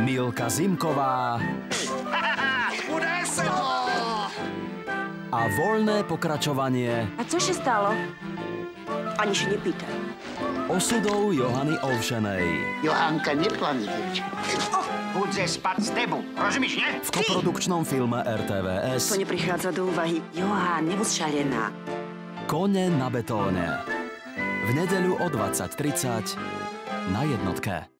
Milka Zimková a voľné pokračovanie A co sa stalo? Ani si nepýtaj. Osudov Johany Ovšenej. Johanka neplane, dievča. Oh, Budze spať s tebu, rozumíš, nie? V koprodukčnom filme RTVS... To neprichádza do úvahy. Johan, nebud šalená. Kone na betóne. V nedeľu o 20.30 na jednotke.